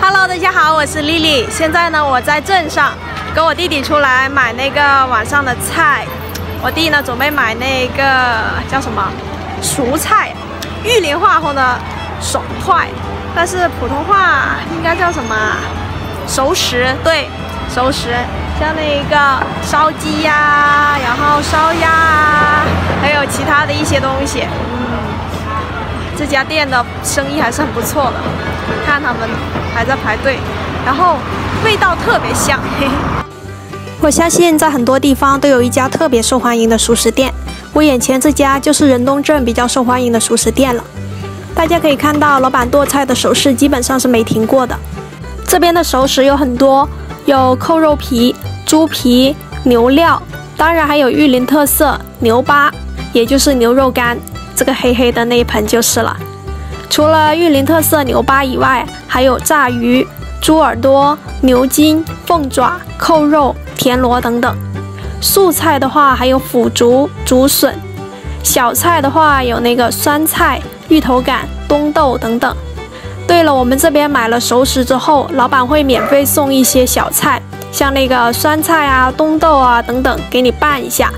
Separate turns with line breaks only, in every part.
Hello，大家好，我是丽丽。现在呢，我在镇上跟我弟弟出来买那个晚上的菜。我弟呢准备买那个叫什么熟菜，玉林话后呢爽快，但是普通话应该叫什么熟食？对，熟食，像那一个烧鸡呀，然后烧鸭啊，还有其他的一些东西。这家店的生意还是很不错的，看他们。还在排队，然后味道特别香。我相信在很多地方都有一家特别受欢迎的熟食店，我眼前这家就是仁东镇比较受欢迎的熟食店了。大家可以看到，老板剁菜的手势基本上是没停过的。这边的熟食有很多，有扣肉皮、猪皮、牛料，当然还有玉林特色牛巴，也就是牛肉干，这个黑黑的那一盆就是了。除了玉林特色牛巴以外，还有炸鱼、猪耳朵、牛筋、凤爪、扣肉、田螺等等。素菜的话，还有腐竹、竹笋；小菜的话，有那个酸菜、芋头杆、冬豆等等。对了，我们这边买了熟食之后，老板会免费送一些小菜，像那个酸菜啊、冬豆啊等等，给你拌一下。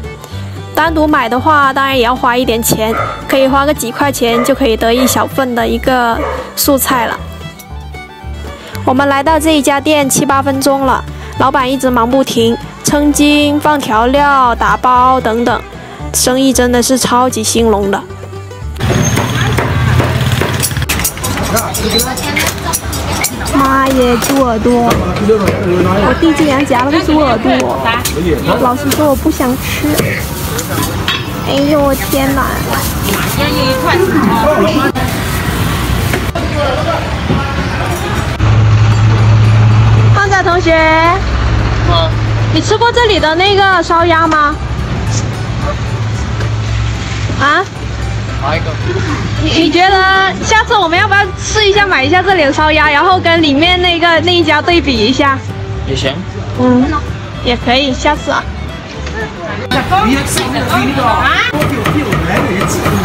单独买的话，当然也要花一点钱，可以花个几块钱就可以得一小份的一个素菜了。我们来到这一家店七八分钟了，老板一直忙不停，称斤、放调料、打包等等，生意真的是超级兴隆的。妈耶，猪耳朵！我弟竟然夹了个猪耳朵，老实说我不想吃。哎呦我天哪！胖仔同学，你吃过这里的那个烧鸭吗？啊？你觉得下次我们要不要试一下买一下这里的烧鸭，然后跟里面那个那一家对比一下？
也行。
嗯，也可以，下次啊。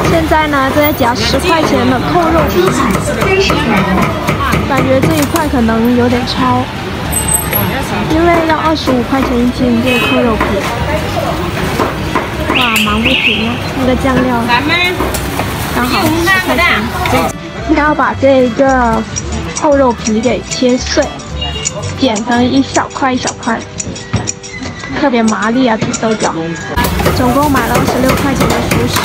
现在呢，正在夹十块钱的扣肉皮，感觉这一块可能有点超，因为要二十五块钱一斤这个扣肉皮。哇，忙不停啊！那个酱料刚好十块钱。要把这个扣肉皮给切碎，剪成一小块一小块。特别麻利啊，这手脚。总共买了二十六块钱的熟食。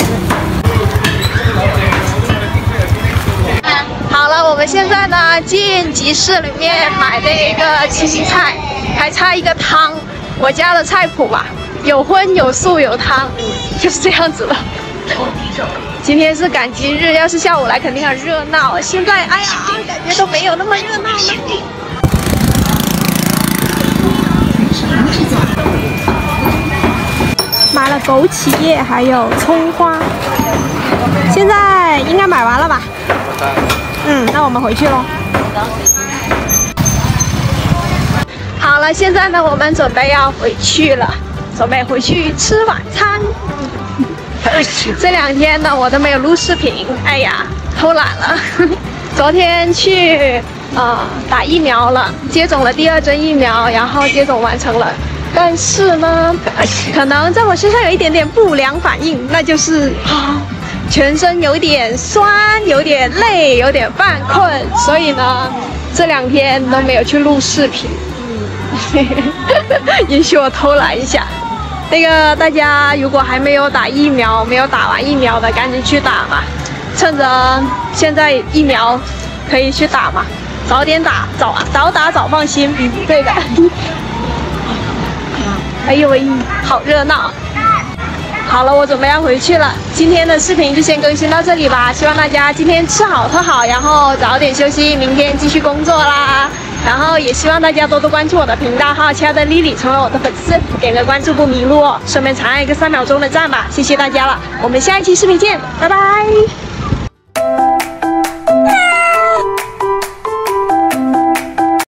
好了，我们现在呢进集市里面买那个青菜，还差一个汤。我家的菜谱吧，有荤有素有汤，就是这样子的。今天是赶集日，要是下午来肯定很热闹。现在哎呀，感觉都没有那么热闹了。买了枸杞叶，还有葱花，现在应该买完了吧？嗯，那我们回去喽。好了，现在呢，我们准备要回去了，准备回去吃晚餐。这两天呢，我都没有录视频，哎呀，偷懒了。昨天去呃打疫苗了，接种了第二针疫苗，然后接种完成了。但是呢，可能在我身上有一点点不良反应，那就是啊，全身有点酸，有点累，有点犯困，所以呢，这两天都没有去录视频。嗯，允许我偷懒一下。那个大家如果还没有打疫苗，没有打完疫苗的，赶紧去打吧，趁着现在疫苗可以去打嘛，早点打，早早打早放心。对的。哎呦喂，好热闹！好了，我准备要回去了。今天的视频就先更新到这里吧。希望大家今天吃好喝好，然后早点休息，明天继续工作啦。然后也希望大家多多关注我的频道哈，亲爱的丽丽，成为我的粉丝，点个关注不迷路哦。顺便长按一个三秒钟的赞吧，谢谢大家了。我们下一期视频见，拜拜。